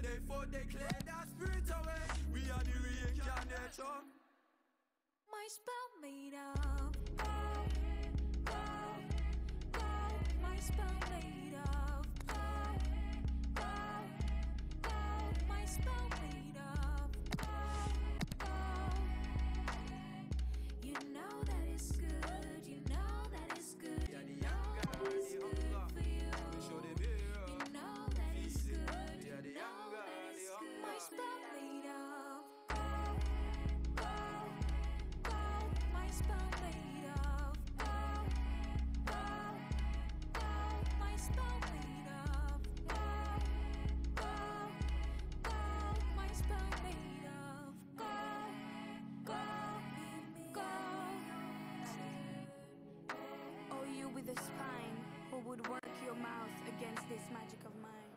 They fought, they cleared that spirit away. We are the reincarnation. My spell made up. would work your mouth against this magic of mine.